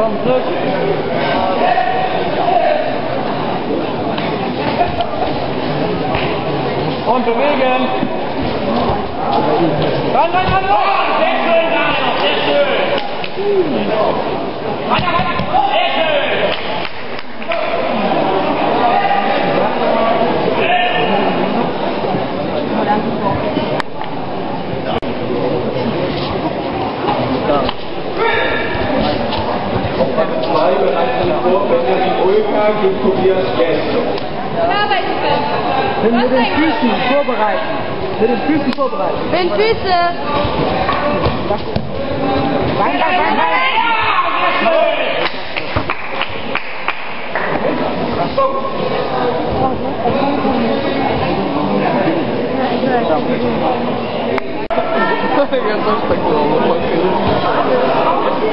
Komm, zurück. Und bewegen. Ran, ran, ran, ran. Sehr schön, Daniel. Zwei bereits eine Vorfängerin Ulka gegen Tobias Gäste. Mit den Füßen vorbereiten. Mit den Füßen vorbereiten. Mit den Füße. Bein, Bein, Bein, Bein. Ja,